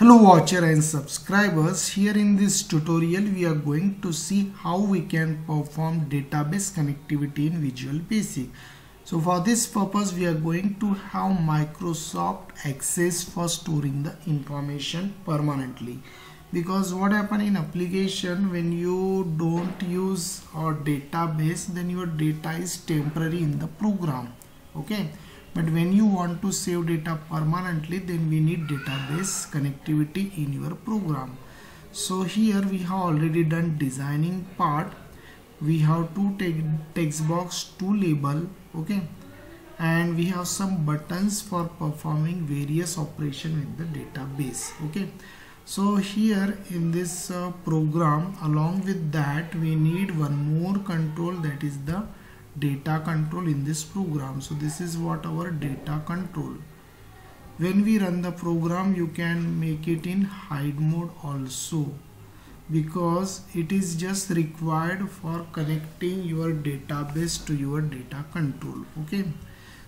Hello watcher and subscribers, here in this tutorial we are going to see how we can perform database connectivity in Visual Basic. So for this purpose we are going to have Microsoft Access for storing the information permanently. Because what happen in application when you don't use a database then your data is temporary in the program. Okay but when you want to save data permanently then we need database connectivity in your program. So here we have already done designing part. We have two text box two label okay? And we have some buttons for performing various operation in the database okay? So here in this uh, program along with that we need one more control that is the data control in this program. So this is what our data control. When we run the program you can make it in hide mode also because it is just required for connecting your database to your data control okay?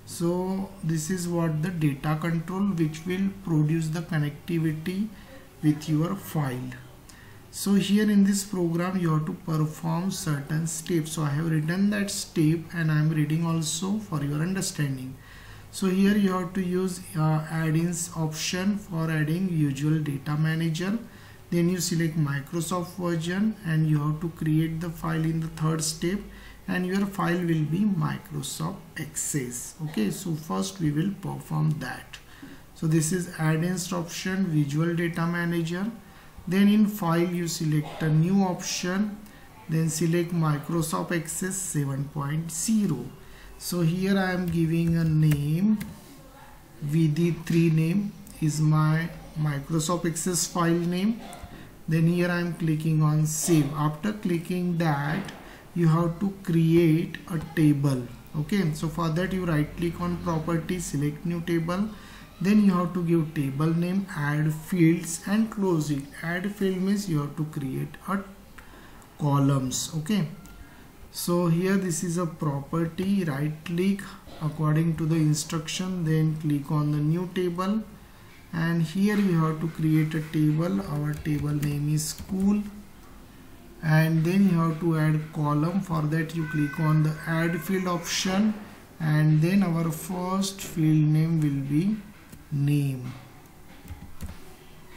So this is what the data control which will produce the connectivity with your file so here in this program you have to perform certain steps. So I have written that step and I am reading also for your understanding. So here you have to use uh, add-ins option for adding Visual Data Manager. Then you select Microsoft version and you have to create the file in the third step and your file will be Microsoft Access. Okay so first we will perform that. So this is add-ins option Visual Data Manager then in file you select a new option. Then select Microsoft Access 7.0 so here I am giving a name VD3 name. Is my Microsoft Access file name. Then here I am clicking on save. After clicking that you have to create a table. Okay? So for that you right click on property select new table then you have to give table name add fields and close it. Add field means you have to create a columns okay? So here this is a property. Right click according to the instruction then click on the new table. And here you have to create a table. Our table name is school. And then you have to add column. For that you click on the add field option. And then our first field name will be name.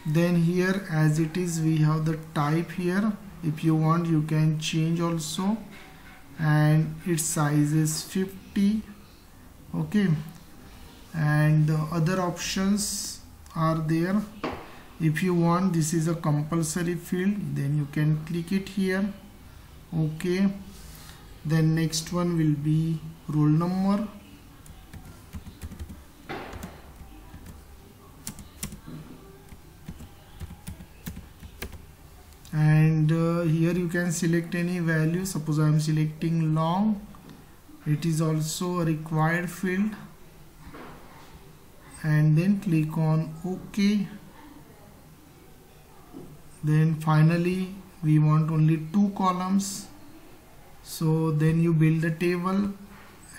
Then here as it is we have the type here. If you want you can change also. And its size is 50 okay. And the other options are there. If you want this is a compulsory field. Then you can click it here. Okay. Then next one will be roll number here you can select any value. Suppose I am selecting long. It is also a required field. And then click on OK. Then finally we want only two columns. So then you build the table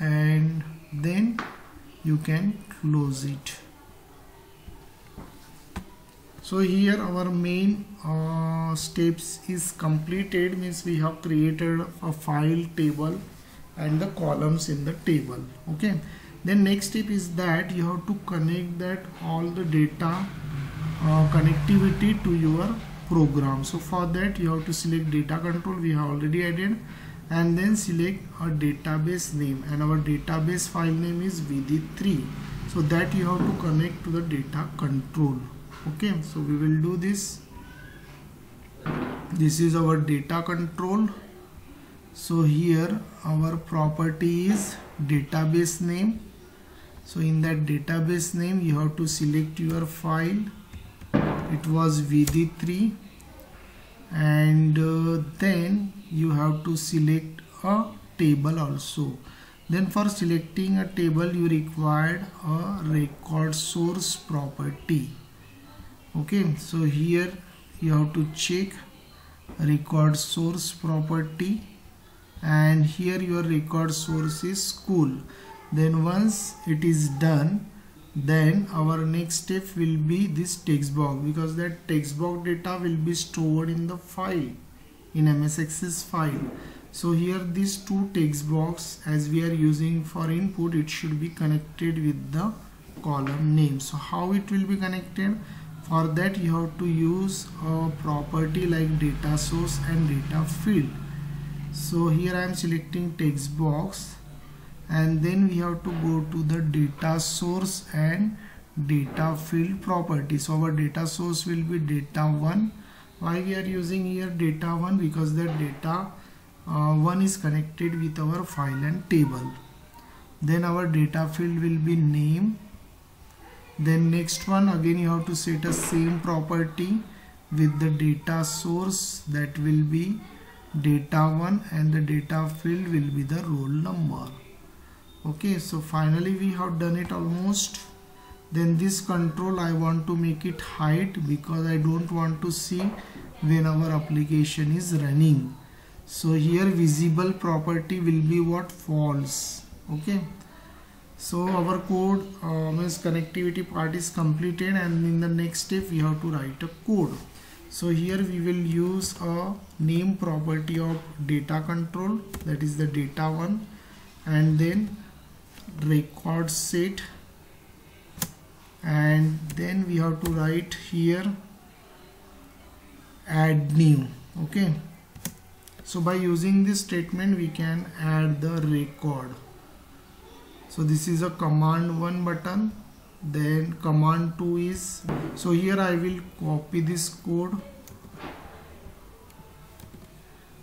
and then you can close it so here our main uh, steps is completed means we have created a file table and the columns in the table okay? Then next step is that you have to connect that all the data uh, connectivity to your program. So for that you have to select data control we have already added and then select a database name. And our database file name is vd3 so that you have to connect to the data control okay so we will do this. This is our data control. So here our property is database name. So in that database name you have to select your file. It was vd3 and uh, then you have to select a table also. Then for selecting a table you required a record source property okay so here you have to check record source property and here your record source is school. Then once it is done then our next step will be this text box because that text box data will be stored in the file in MS Access file. So here these two text box as we are using for input it should be connected with the column name. So how it will be connected for that you have to use a property like data source and data field. So here I am selecting text box and then we have to go to the data source and data field property so our data source will be data 1 why we are using here data 1 because the data uh, 1 is connected with our file and table. Then our data field will be name then next one again you have to set a same property with the data source that will be data 1 and the data field will be the roll number. Okay so finally we have done it almost. Then this control I want to make it hide because I don't want to see when our application is running. So here visible property will be what? False. Okay so our code uh, means connectivity part is completed and in the next step we have to write a code. So here we will use a name property of data control that is the data one and then record set. And then we have to write here add new okay? So by using this statement we can add the record so this is a command 1 button then command 2 is so here I will copy this code.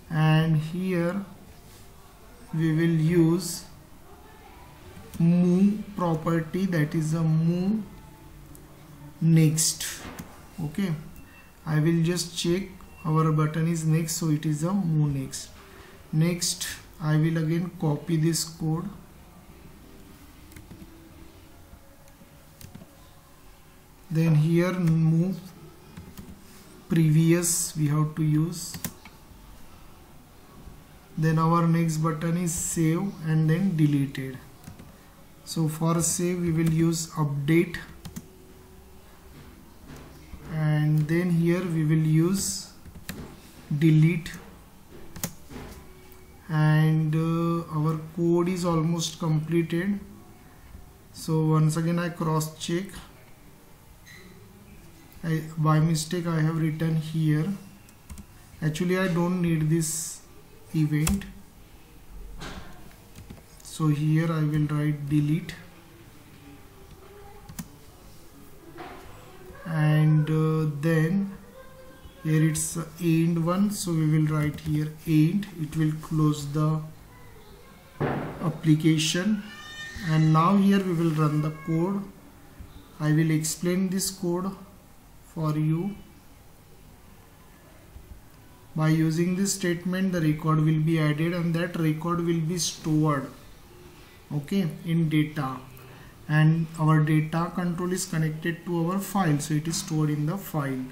And here we will use move property that is a move next. Okay. I will just check our button is next so it is a move next. Next I will again copy this code then here move previous we have to use. Then our next button is save and then deleted. So for save we will use update. And then here we will use delete. And uh, our code is almost completed. So once again I cross check I, by mistake I have written here. Actually I don't need this event. So here I will write delete. And uh, then here it's end one. So we will write here end. It will close the application. And now here we will run the code. I will explain this code for you. By using this statement the record will be added and that record will be stored okay in data. And our data control is connected to our file so it is stored in the file.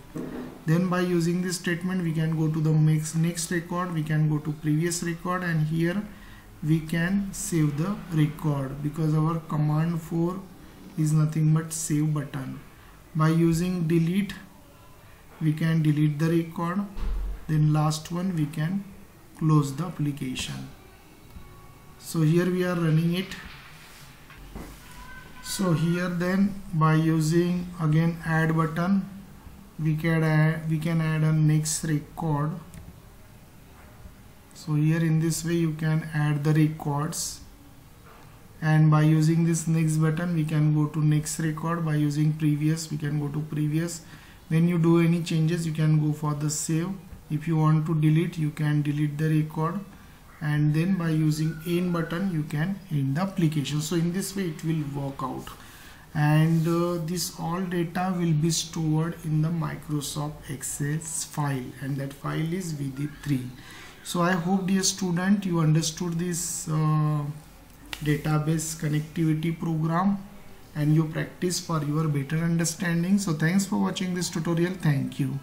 Then by using this statement we can go to the next next record we can go to previous record and here we can save the record because our command 4 is nothing but save button by using delete we can delete the record. Then last one we can close the application. So here we are running it. So here then by using again add button we can add we can add a next record. So here in this way you can add the records and by using this next button we can go to next record. By using previous we can go to previous. When you do any changes you can go for the save. If you want to delete you can delete the record. And then by using end button you can end the application. So in this way it will work out. And uh, this all data will be stored in the Microsoft Excel file. And that file is VD3 so I hope dear student you understood this uh, database connectivity program and you practice for your better understanding. So thanks for watching this tutorial. Thank you